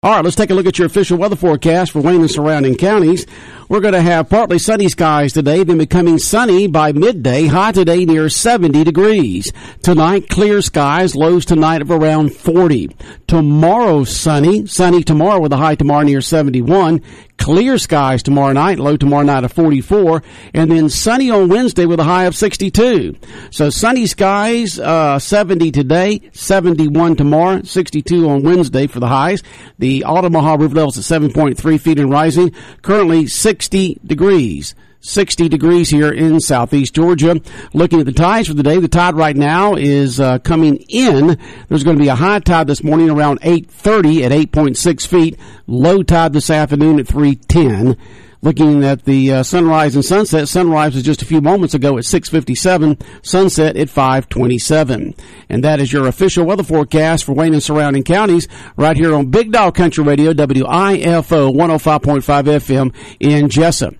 All right, let's take a look at your official weather forecast for Wayne and surrounding counties. We're going to have partly sunny skies today, then becoming sunny by midday. High today near 70 degrees. Tonight, clear skies, lows tonight of around 40. Tomorrow, sunny. Sunny tomorrow with a high tomorrow near 71. Clear skies tomorrow night, low tomorrow night of 44, and then sunny on Wednesday with a high of 62. So sunny skies, uh, 70 today, 71 tomorrow, 62 on Wednesday for the highs. The Altamaha river levels at 7.3 feet and rising, currently 60 degrees. 60 degrees here in southeast Georgia. Looking at the tides for the day, the tide right now is uh, coming in. There's going to be a high tide this morning around 8:30 at 8.6 feet. Low tide this afternoon at 3:10. Looking at the uh, sunrise and sunset, sunrise was just a few moments ago at 6:57, sunset at 5:27. And that is your official weather forecast for Wayne and surrounding counties right here on Big Dog Country Radio, WIFO 105.5 FM in Jesup.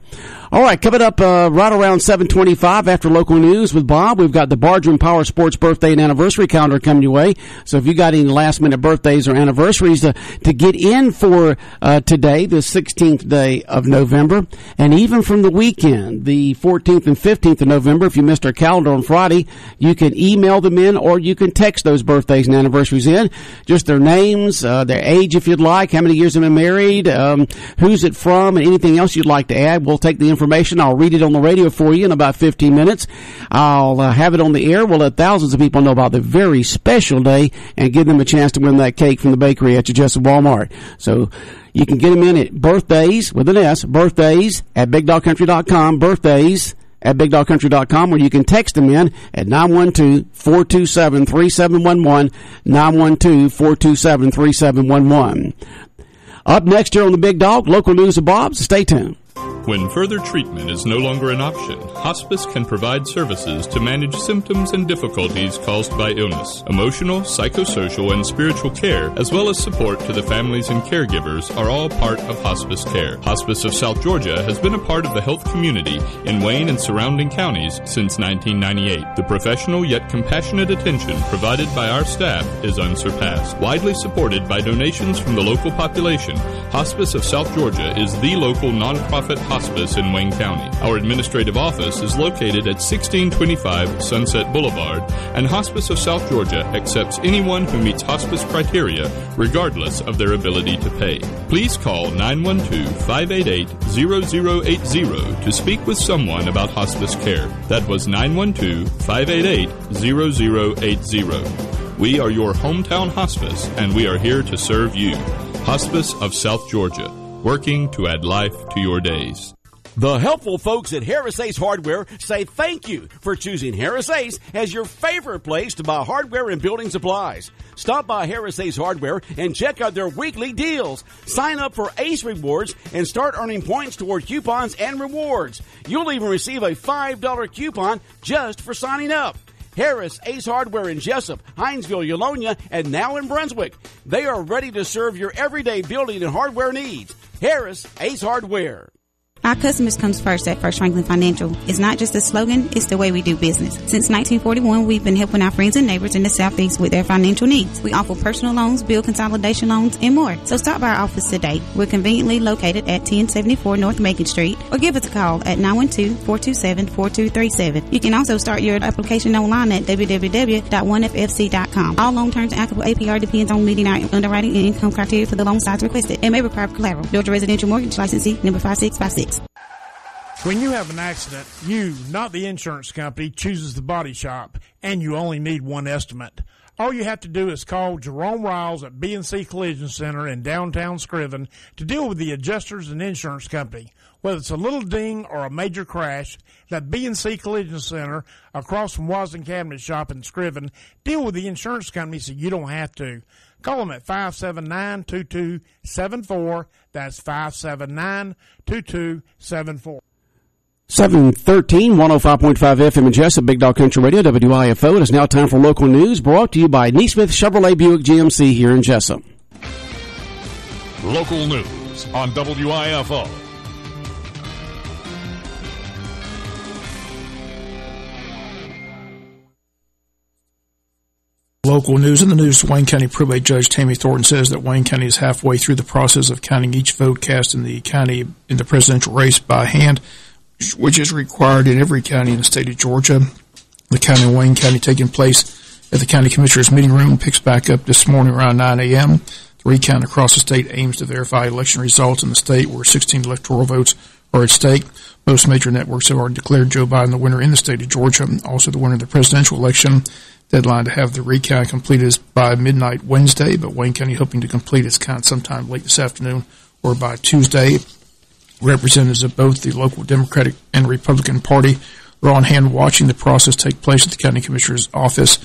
All right, coming up uh, right around 725 after local news with Bob, we've got the Bargeron Power Sports birthday and anniversary calendar coming your way. So if you got any last minute birthdays or anniversaries to, to get in for uh, today, the 16th day of November, and even from the weekend, the 14th and 15th of November, if you missed our calendar on Friday, you can email them in or you can text those birthdays and anniversaries in. Just their names, uh, their age if you'd like, how many years they've been married, um, who's it from, and anything else you'd like to add. We'll take the information. I'll read it on the radio for you in about 15 minutes. I'll uh, have it on the air. We'll let thousands of people know about the very special day and give them a chance to win that cake from the bakery at your Jesup Walmart. So you can get them in at birthdays with an S, birthdays at bigdogcountry.com, birthdays at bigdogcountry.com or you can text them in at 912-427-3711, 912-427-3711. Up next here on the Big Dog, local news of Bob's. Stay tuned. When further treatment is no longer an option, hospice can provide services to manage symptoms and difficulties caused by illness. Emotional, psychosocial, and spiritual care, as well as support to the families and caregivers, are all part of hospice care. Hospice of South Georgia has been a part of the health community in Wayne and surrounding counties since 1998. The professional yet compassionate attention provided by our staff is unsurpassed. Widely supported by donations from the local population, Hospice of South Georgia is the local nonprofit hospice in Wayne County. Our administrative office is located at 1625 Sunset Boulevard, and Hospice of South Georgia accepts anyone who meets hospice criteria, regardless of their ability to pay. Please call 912-588-0080 to speak with someone about hospice care. That was 912-588-0080. We are your hometown hospice, and we are here to serve you. Hospice of South Georgia working to add life to your days. The helpful folks at Harris Ace Hardware say thank you for choosing Harris Ace as your favorite place to buy hardware and building supplies. Stop by Harris Ace Hardware and check out their weekly deals. Sign up for Ace Rewards and start earning points toward coupons and rewards. You'll even receive a $5 coupon just for signing up. Harris, Ace Hardware in Jesup, Hinesville, Eulonia, and now in Brunswick. They are ready to serve your everyday building and hardware needs. Harris, Ace Hardware. Our customers comes first at First Franklin Financial. It's not just a slogan, it's the way we do business. Since 1941, we've been helping our friends and neighbors in the Southeast with their financial needs. We offer personal loans, bill consolidation loans, and more. So stop by our office today. We're conveniently located at 1074 North Macon Street or give us a call at 912-427-4237. You can also start your application online at www.1ffc.com. All loan terms and applicable APR depends on meeting our underwriting and income criteria for the loan size requested and may require collateral. Georgia Residential Mortgage Licensee number 5656. When you have an accident, you, not the insurance company, chooses the body shop, and you only need one estimate. All you have to do is call Jerome Riles at BNC Collision Center in downtown Screven to deal with the adjusters and insurance company. Whether it's a little ding or a major crash, that BNC Collision Center across from Wasden Cabinet Shop in Screven, deal with the insurance company so you don't have to. Call them at 579-2274. That's 579-2274. 713 105.5 FM in Jesup, Big Dog Country Radio, WIFO. It is now time for local news brought to you by Neesmith Chevrolet Buick GMC here in Jesup. Local news on WIFO. local news. In the news, Wayne County Probate Judge Tammy Thornton says that Wayne County is halfway through the process of counting each vote cast in the county in the presidential race by hand, which is required in every county in the state of Georgia. The county of Wayne County taking place at the county commissioners meeting room picks back up this morning around 9 a.m. The recount across the state aims to verify election results in the state where 16 electoral votes are at stake. Most major networks have already declared Joe Biden the winner in the state of Georgia, also the winner of the presidential election. Deadline to have the recount completed is by midnight Wednesday, but Wayne County hoping to complete its count sometime late this afternoon or by Tuesday. Representatives of both the local Democratic and Republican Party are on hand watching the process take place at the county commissioner's office.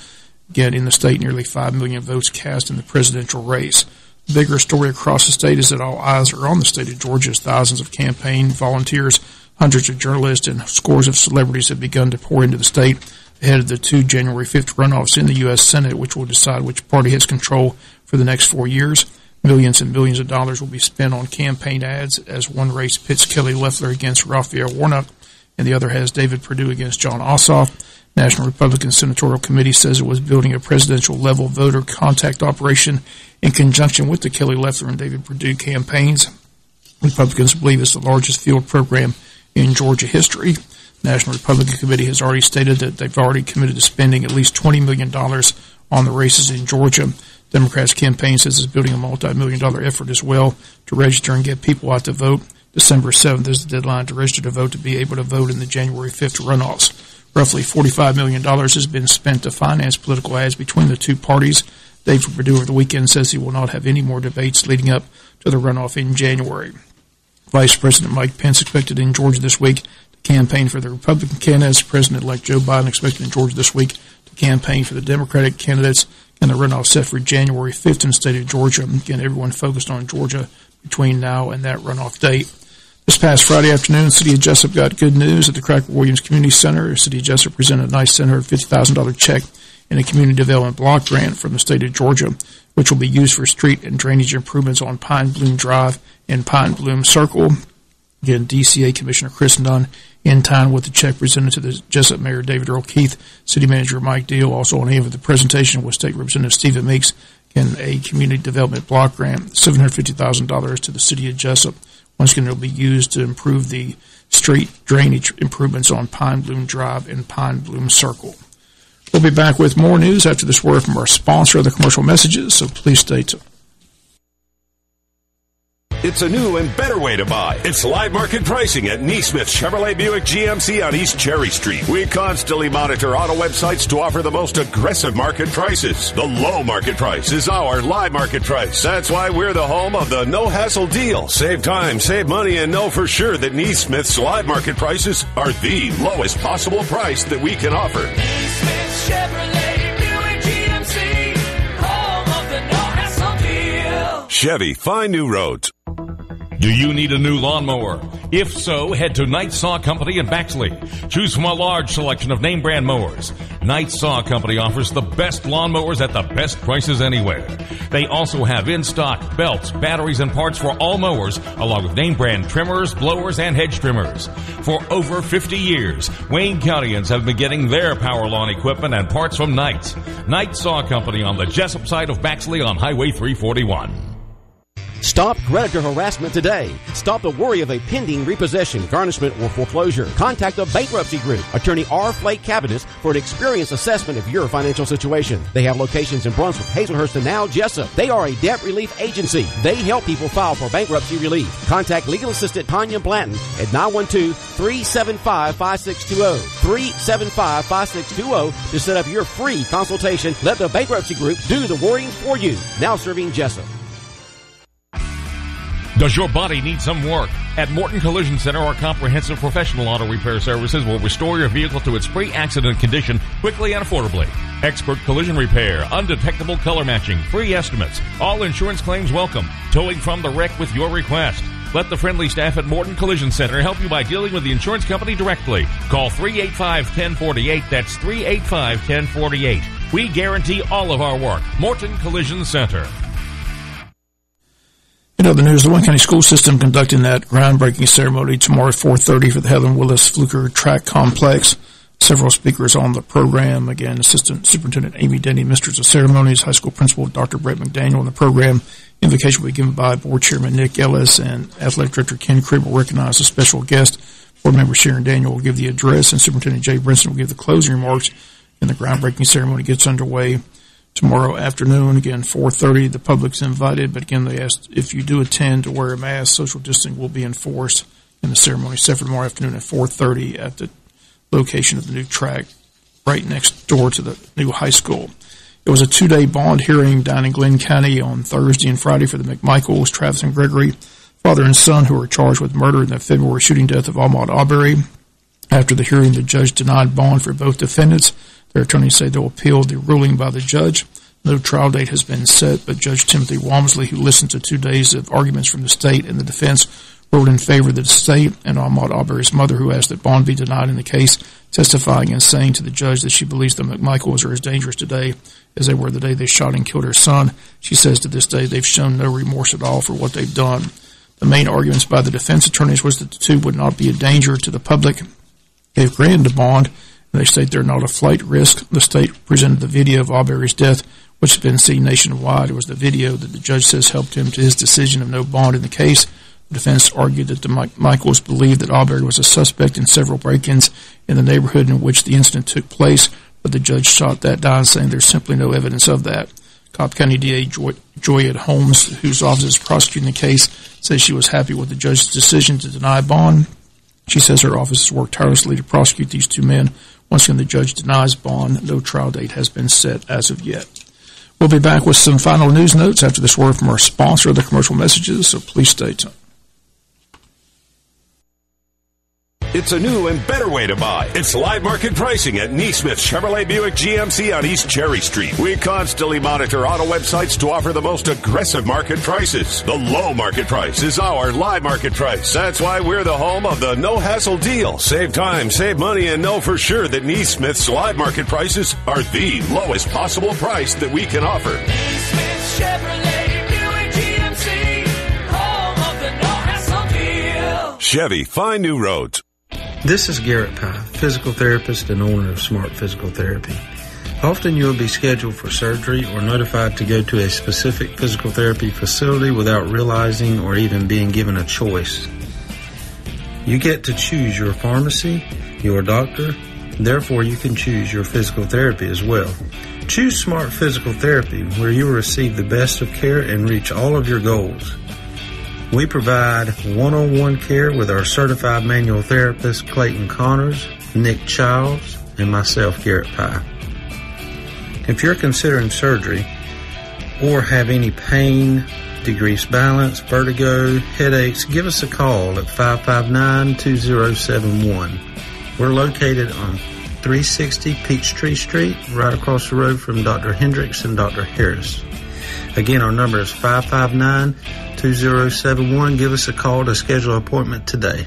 Again, in the state, nearly 5 million votes cast in the presidential race. The bigger story across the state is that all eyes are on the state of Georgia as thousands of campaign volunteers, hundreds of journalists, and scores of celebrities have begun to pour into the state ahead of the two January 5th runoffs in the U.S. Senate, which will decide which party has control for the next four years. Millions and millions of dollars will be spent on campaign ads as one race pits Kelly Loeffler against Raphael Warnock and the other has David Perdue against Jon Ossoff. National Republican Senatorial Committee says it was building a presidential level voter contact operation in conjunction with the Kelly Loeffler and David Perdue campaigns. Republicans believe it's the largest field program in Georgia history. National Republican Committee has already stated that they've already committed to spending at least $20 million on the races in Georgia. Democrats' campaign says it's building a multi-million dollar effort as well to register and get people out to vote. December 7th is the deadline to register to vote to be able to vote in the January 5th runoffs. Roughly $45 million has been spent to finance political ads between the two parties. Dave Perdue over the weekend says he will not have any more debates leading up to the runoff in January. Vice President Mike Pence expected in Georgia this week to campaign for the Republican candidates. President-elect Joe Biden expected in Georgia this week to campaign for the Democratic candidates. And the runoff set for January 5th in the state of Georgia. Again, everyone focused on Georgia between now and that runoff date. This past Friday afternoon, City of Jesup got good news at the Cracker Williams Community Center. City of Jesup presented a nice $750,000 check in a community development block grant from the state of Georgia, which will be used for street and drainage improvements on Pine Bloom Drive and Pine Bloom Circle. Again, DCA Commissioner Chris Nunn in town with the check presented to the Jesup Mayor David Earl Keith, City Manager Mike Deal. Also on hand with the presentation was State Representative Stephen Meeks and a community development block grant, $750,000 to the City of Jesup. Once again, it'll be used to improve the street drainage improvements on Pine Bloom Drive and Pine Bloom Circle. We'll be back with more news after this word from our sponsor of the commercial messages, so please stay tuned. It's a new and better way to buy. It's live market pricing at Neesmith Chevrolet Buick GMC on East Cherry Street. We constantly monitor auto websites to offer the most aggressive market prices. The low market price is our live market price. That's why we're the home of the no hassle deal. Save time, save money, and know for sure that Neesmith's live market prices are the lowest possible price that we can offer. Neesmith Chevrolet Buick GMC, home of the no hassle deal. Chevy, find new roads. Do you need a new lawnmower? If so, head to Knight Saw Company in Baxley. Choose from a large selection of name brand mowers. Knight Saw Company offers the best lawnmowers at the best prices anywhere. They also have in stock belts, batteries, and parts for all mowers, along with name brand trimmers, blowers, and hedge trimmers. For over 50 years, Wayne Countyans have been getting their power lawn equipment and parts from Knight. Knight Saw Company on the Jesup side of Baxley on Highway 341. Stop creditor harassment today. Stop the worry of a pending repossession, garnishment, or foreclosure. Contact the Bankruptcy Group, attorney R. Flake Cabinet, for an experienced assessment of your financial situation. They have locations in Brunswick, Hazlehurst, and now Jesup. They are a debt relief agency. They help people file for bankruptcy relief. Contact legal assistant Tanya Blanton at 912-375-5620. 375-5620 to set up your free consultation. Let the Bankruptcy Group do the worrying for you. Now serving Jesup. Does your body need some work? At Morton Collision Center, our comprehensive professional auto repair services will restore your vehicle to its pre-accident condition quickly and affordably. Expert collision repair, undetectable color matching, free estimates, all insurance claims welcome, towing from the wreck with your request. Let the friendly staff at Morton Collision Center help you by dealing with the insurance company directly. Call 385-1048. That's 385-1048. We guarantee all of our work. Morton Collision Center. In other news, the Wayne County School System conducting that groundbreaking ceremony tomorrow at 4.30 for the Helen Willis Fluker Track Complex. several speakers on the program. Again, Assistant Superintendent Amy Denny, Mistress of Ceremonies, High School Principal Dr. Brett McDaniel on the program. Invocation will be given by Board Chairman Nick Ellis and Athletic Director Ken Cribb will recognize a special guest. Board Member Sharon Daniel will give the address and Superintendent Jay Brinson will give the closing remarks and the groundbreaking ceremony gets underway tomorrow afternoon. Again, 4.30. The public's invited, but again, they asked if you do attend to wear a mask, social distancing will be enforced in the ceremony set for tomorrow afternoon at 4.30 at the location of the new track right next door to the new high school. It was a two-day bond hearing down in Glynn County on Thursday and Friday for the McMichaels, Travis and Gregory, father and son, who were charged with murder in the February shooting death of Ahmaud Arbery. After the hearing, the judge denied bond for both defendants. Their attorneys say they'll appeal the ruling by the judge. No trial date has been set, but Judge Timothy Walmsley, who listened to two days of arguments from the state and the defense, ruled in favor of the state and Ahmaud Arbery's mother, who asked that bond be denied in the case, testifying and saying to the judge that she believes the McMichaels are as dangerous today as they were the day they shot and killed her son. She says to this day they've shown no remorse at all for what they've done. The main arguments by the defense attorneys was that the two would not be a danger to the public. They've granted a bond, they state they're not a flight risk. The state presented the video of Arbery's death, which has been seen nationwide. It was the video that the judge says helped him to his decision of no bond in the case. The defense argued that the Michaels believed that Arbery was a suspect in several break-ins in the neighborhood in which the incident took place, but the judge shot that down, saying there's simply no evidence of that. Cobb County DA Joy- Joyette Holmes, whose office is prosecuting the case, says she was happy with the judge's decision to deny bond. She says her office has worked tirelessly to prosecute these two men. Once again, the judge denies bond. No trial date has been set as of yet. We'll be back with some final news notes after this word from our sponsor, of the commercial messages, so please stay tuned. It's a new and better way to buy. It's live market pricing at Neesmith Chevrolet Buick GMC on East Cherry Street. We constantly monitor auto websites to offer the most aggressive market prices. The low market price is our live market price. That's why we're the home of the no hassle deal. Save time, save money, and know for sure that Neesmith's live market prices are the lowest possible price that we can offer. Smith Chevrolet Buick GMC, home of the no hassle deal. Chevy, find new roads. This is Garrett Pye, physical therapist and owner of Smart Physical Therapy. Often you will be scheduled for surgery or notified to go to a specific physical therapy facility without realizing or even being given a choice. You get to choose your pharmacy, your doctor, therefore you can choose your physical therapy as well. Choose Smart Physical Therapy where you will receive the best of care and reach all of your goals. We provide one-on-one care with our certified manual therapist Clayton Connors, Nick Childs, and myself Garrett Pye. If you're considering surgery or have any pain, decreased balance, vertigo, headaches, give us a call at 559-2071. We're located on 360 Peachtree Street, right across the road from Dr. Hendricks and Dr. Harris. Again, our number is 559-2071. Give us a call to schedule an appointment today.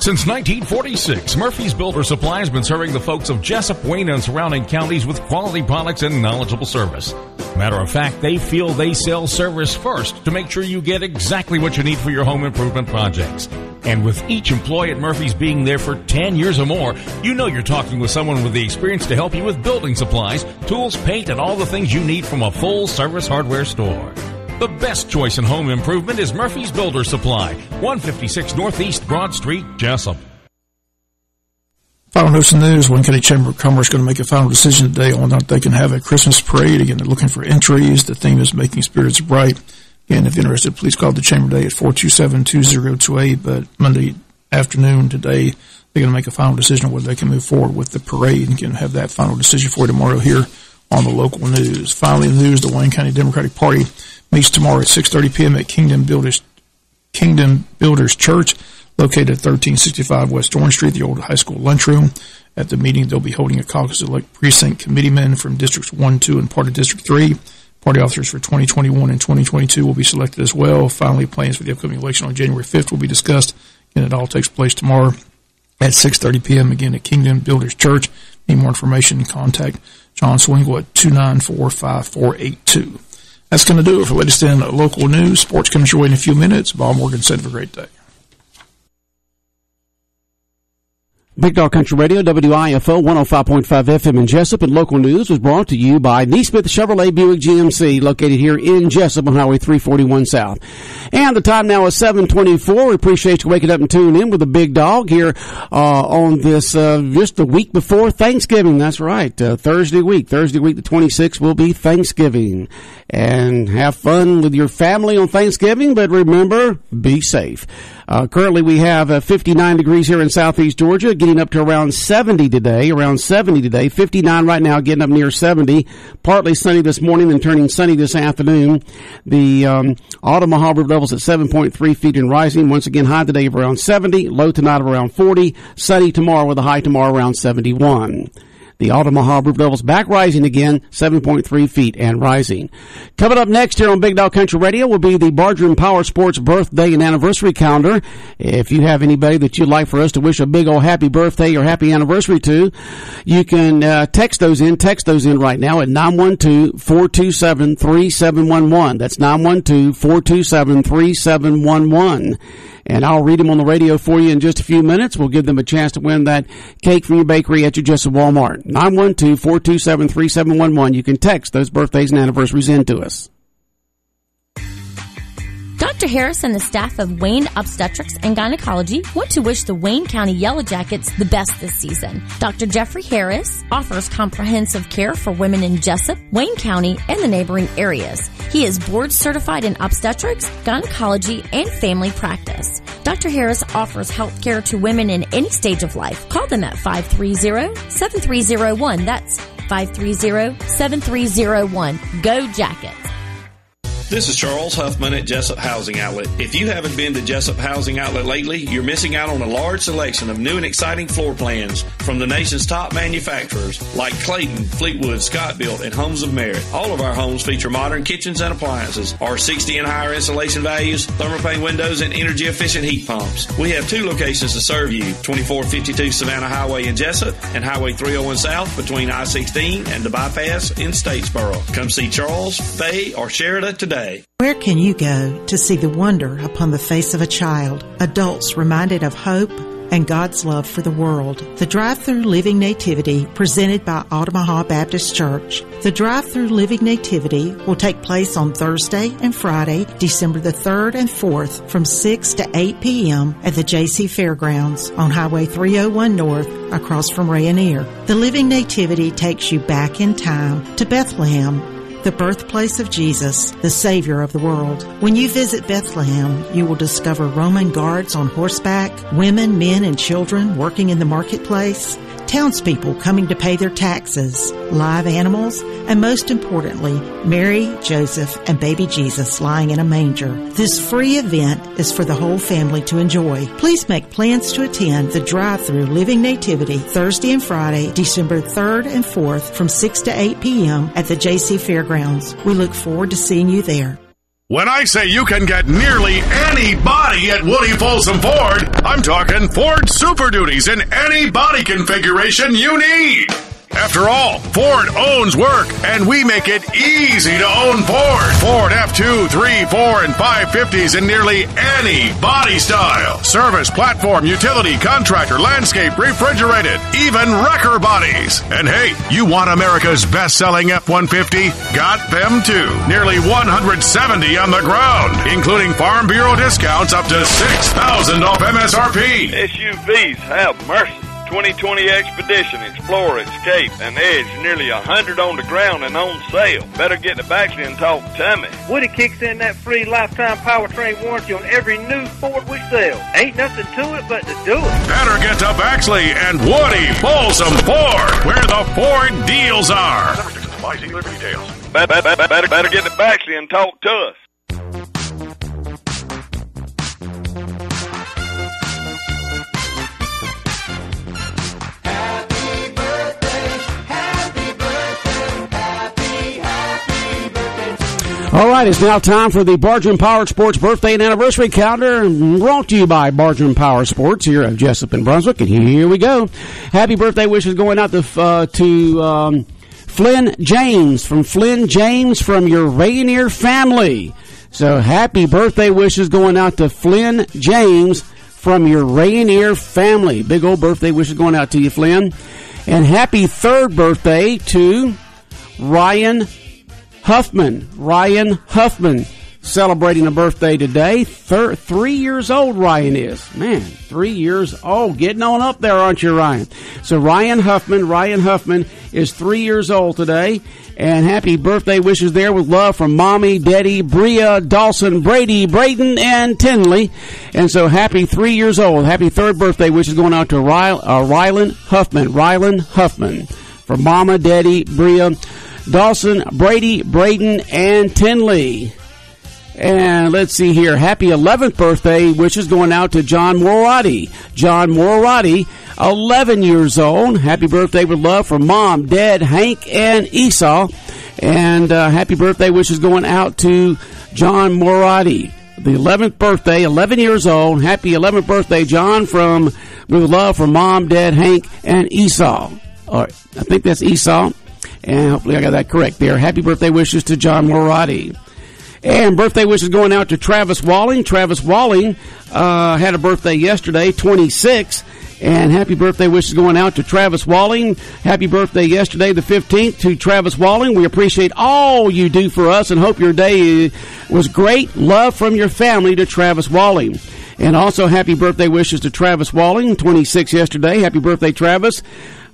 Since 1946, Murphy's Builder Supply has been serving the folks of Jesup, Wayne, and surrounding counties with quality products and knowledgeable service. Matter of fact, they feel they sell service first to make sure you get exactly what you need for your home improvement projects. And with each employee at Murphy's being there for 10 years or more, you know you're talking with someone with the experience to help you with building supplies, tools, paint, and all the things you need from a full service hardware store. The best choice in home improvement is Murphy's Builder Supply, 156 Northeast Broad Street, Jesup. Final in the news. Wayne County Chamber of Commerce is going to make a final decision today on whether they can have a Christmas parade. Again, they're looking for entries. The theme is Making Spirits Bright. Again, if interested, please call the Chamber today at 427-2028. But Monday afternoon today, they're going to make a final decision on whether they can move forward with the parade and can have that final decision for tomorrow here on the local news. Finally, in the news, the Wayne County Democratic Party meets tomorrow at 6.30 p.m. at Kingdom Builders, Kingdom Builders Church, located at 1365 West Orange Street, the old high school lunchroom. At the meeting, they'll be holding a caucus of elect precinct committeemen from Districts 1, 2, and part of District 3. Party officers for 2021 and 2022 will be selected as well. Finally, plans for the upcoming election on January 5th will be discussed, and it all takes place tomorrow at 6.30 p.m. again at Kingdom Builders Church. Need more information, contact John Swingle at 2945482. That's going to do it for latest in local news. Sports comes your way in a few minutes. Bob Morgan said, have a great day. Big Dog Country Radio, WIFO 105.5 FM in Jesup, and local news was brought to you by Neesmith Chevrolet Buick GMC, located here in Jesup on Highway 341 South. And the time now is 724. We appreciate you waking up and tuning in with the Big Dog here uh, on this, uh, just the week before Thanksgiving. That's right, uh, Thursday week. Thursday week, the 26th, will be Thanksgiving. And have fun with your family on Thanksgiving, but remember, be safe. Uh, currently, we have uh, 59 degrees here in southeast Georgia, getting up to around 70 today. Around 70 today. 59 right now, getting up near 70. Partly sunny this morning, and turning sunny this afternoon. The um, Altamaha River levels at 7.3 feet and rising. Once again, high today of around 70. Low tonight of around 40. Sunny tomorrow with a high tomorrow around 71. The Altamaha River levels back rising again, 7.3 feet and rising. Coming up next here on Big Dog Country Radio will be the Bargeron Power Sports birthday and anniversary calendar. If you have anybody that you'd like for us to wish a big old happy birthday or happy anniversary to, you can uh, text those in. Text those in right now at 912-427-3711. That's 912-427-3711 and I'll read them on the radio for you in just a few minutes. We'll give them a chance to win that cake from your bakery at your Jesup Walmart. 912-427-3711. You can text those birthdays and anniversaries in to us. Dr. Harris and the staff of Wayne Obstetrics and Gynecology want to wish the Wayne County Yellow Jackets the best this season. Dr. Jeffrey Harris offers comprehensive care for women in Jesup, Wayne County, and the neighboring areas. He is board certified in obstetrics, gynecology, and family practice. Dr. Harris offers health care to women in any stage of life. Call them at 530-7301. That's 530-7301. Go Jackets. This is Charles Huffman at Jesup Housing Outlet. If you haven't been to Jesup Housing Outlet lately, you're missing out on a large selection of new and exciting floor plans from the nation's top manufacturers like Clayton, Fleetwood, Scotbilt, and Homes of Merit. All of our homes feature modern kitchens and appliances, R60 and higher insulation values, thermopane windows, and energy efficient heat pumps. We have two locations to serve you 2452 Savannah Highway in Jesup and Highway 301 South between I 16 and the bypass in Statesboro. Come see Charles, Faye, or Sheridan today. Where can you go to see the wonder upon the face of a child? Adults reminded of hope and God's love for the world. The Drive-Through Living Nativity presented by Omaha Baptist Church. The Drive-Through Living Nativity will take place on Thursday and Friday, December the 3rd and 4th from 6 to 8 p.m. at the JC Fairgrounds on Highway 301 North across from Rayonier. The Living Nativity takes you back in time to Bethlehem the birthplace of Jesus, the Savior of the world. When you visit Bethlehem, you will discover Roman guards on horseback, women, men, and children working in the marketplace, townspeople coming to pay their taxes, live animals, and most importantly, Mary, Joseph, and baby Jesus lying in a manger. This free event is for the whole family to enjoy. Please make plans to attend the drive-through Living Nativity Thursday and Friday, December 3rd and 4th from 6 to 8 p.m. at the JC Fairgrounds. We look forward to seeing you there. When I say you can get nearly anybody at Woody Folsom Ford, I'm talking Ford Super Duties in any body configuration you need. After all, Ford owns work, and we make it easy to own Ford. Ford F2, 3, 4, and 550s in nearly any body style. Service, platform, utility, contractor, landscape, refrigerated, even wrecker bodies. And hey, you want America's best selling F 150? Got them too. Nearly 170 on the ground, including Farm Bureau discounts up to 6000 off MSRP. SUVs have mercy. 2020 Expedition, Explorer, Escape, and Edge, nearly a hundred on the ground and on sale. Better get the Baxley and talk to me. Woody kicks in that free lifetime powertrain warranty on every new Ford we sell. Ain't nothing to it but to do it. Better get to Baxley and Woody Folsom Ford, where the Ford deals are. Buy dealer details. Better, better, better, better get to Baxley and talk to us. All right, it's now time for the Bargeron Power Sports birthday and anniversary calendar, brought to you by Bargeron Power Sports here of Jesup and Brunswick. And here we go. Happy birthday wishes going out to uh, to um, Flynn James from Flynn James from your Rayonier family. So happy birthday wishes going out to Flynn James from your Rayonier family. Big old birthday wishes going out to you, Flynn. And happy third birthday to Ryan Huffman. Ryan Huffman celebrating a birthday today. Thir- three years old, Ryan is. Man, three years old. Getting on up there, aren't you, Ryan? So, Ryan Huffman, Ryan Huffman is three years old today. And happy birthday wishes there with love from Mommy, Daddy, Bria, Dawson, Brady, Braden, and Tinley. And so, happy three years old. Happy third birthday wishes going out to Ry- uh, Rylan Huffman. Rylan Huffman. For Mama, Daddy, Bria, Dawson, Brady, Braden, and Tinley. And let's see here. Happy 11th birthday, which is going out to John Morati. John Morati, 11 years old. Happy birthday with love from mom, dad, Hank, and Esau. And uh, happy birthday, which is going out to John Morati. The 11th birthday, 11 years old. Happy 11th birthday, John, from with love from mom, dad, Hank, and Esau. Right, I think that's Esau. And hopefully I got that correct there. Happy birthday wishes to John Morati. And birthday wishes going out to Travis Walling. Travis Walling uh, had a birthday yesterday, 26. And happy birthday wishes going out to Travis Walling. Happy birthday yesterday, the 15th, to Travis Walling. We appreciate all you do for us and hope your day was great. Love from your family to Travis Walling. And also happy birthday wishes to Travis Walling, 26 yesterday. Happy birthday, Travis.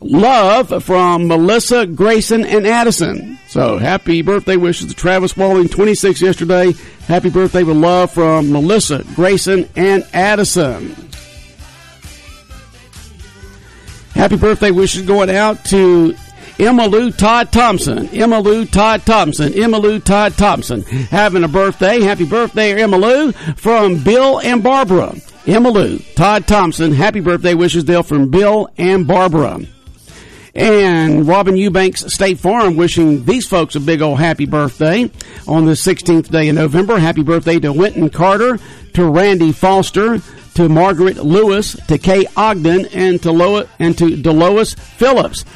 Love from Melissa, Grayson, and Addison. So happy birthday wishes to Travis Walling, 26 yesterday. Happy birthday with love from Melissa, Grayson, and Addison. Happy birthday wishes going out to Emma Lou Todd Thompson. Emma Lou Todd Thompson. Emma Lou Todd Thompson having a birthday. Happy birthday, Emma Lou, from Bill and Barbara. Emma Lou Todd Thompson. Happy birthday wishes, Bill, from Bill and Barbara. And Robin Eubanks State Farm wishing these folks a big old happy birthday on the 16th day of November. Happy birthday to Winton Carter, to Randy Foster, to Margaret Lewis, to Kay Ogden, and to Lo- and to Delois Phillips.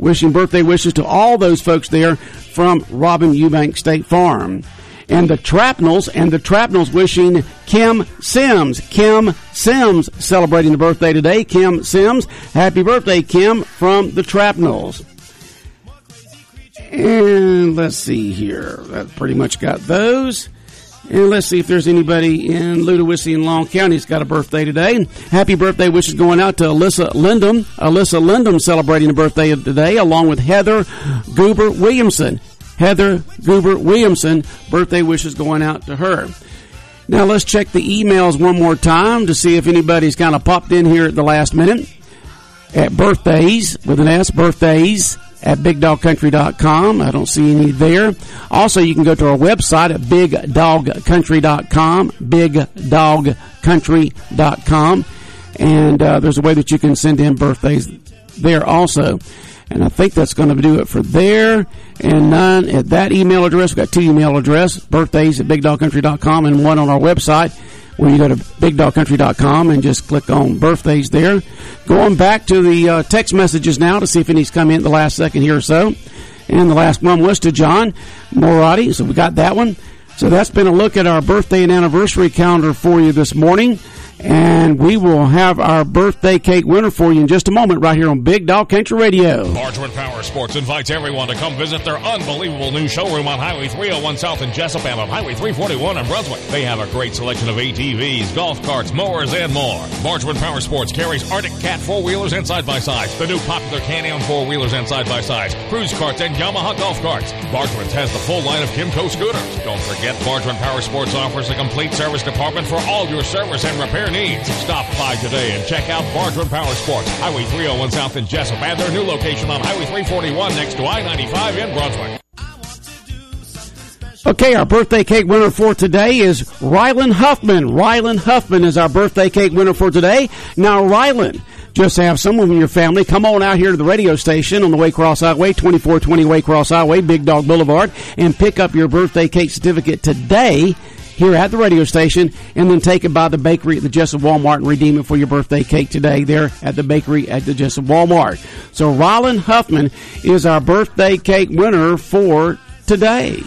Wishing birthday wishes to all those folks there from Robin Eubanks State Farm. And the Trapnels, and the Trapnels wishing Kim Sims. Kim Sims celebrating the birthday today. Kim Sims, happy birthday, Kim, from the Trapnels. And let's see here. That pretty much got those. And let's see if there's anybody in Ludowici and Long County that's got a birthday today. Happy birthday wishes going out to Alyssa Lindum. Alyssa Lindum celebrating a birthday of today, along with Heather Goober Williamson. Heather Goober Williamson, birthday wishes going out to her. Now let's check the emails one more time to see if anybody's kind of popped in here at the last minute. At birthdays, with an S, birthdays at bigdogcountry.com. I don't see any there. Also, you can go to our website at bigdogcountry.com, bigdogcountry.com. And uh, there's a way that you can send in birthdays there also. And I think that's going to do it for there. And none at that email address. We've got two email address, birthdays at bigdogcountry.com and one on our website where you go to bigdogcountry.com and just click on birthdays there. Going back to the uh, text messages now to see if any's come in the last second here or so. And the last one was to John Morati. So we got that one. So that's been a look at our birthday and anniversary calendar for you this morning. And we will have our birthday cake winner for you in just a moment right here on Big Dog Country Radio. Bargeron Power Sports invites everyone to come visit their unbelievable new showroom on Highway 301 South in Jesup and on Highway 341 in Brunswick. They have a great selection of ATVs, golf carts, mowers, and more. Bargeron Power Sports carries Arctic Cat four-wheelers and side-by-sides, the new popular Can-Am four-wheelers and side-by-sides, cruise carts, and Yamaha golf carts. Bargeron's has the full line of KYMCO scooters. Don't forget, Bargeron Power Sports offers a complete service department for all your service and repair needs. Stop by today and check out Bargeron Power Sports, Highway 301 South in Jesup, and their new location on Highway 341 next to I-95 in Brunswick. Okay, our birthday cake winner for today is Rylan Huffman. Rylan Huffman is our birthday cake winner for today. Now, Rylan, just have someone in your family come on out here to the radio station on the Waycross Highway, 2420 Waycross Highway, Big Dog Boulevard, and pick up your birthday cake certificate today here at the radio station, and then take it by the bakery at the Jesup Walmart and redeem it for your birthday cake today there at the bakery at the Jesup Walmart. So Rylan Huffman is our birthday cake winner for today.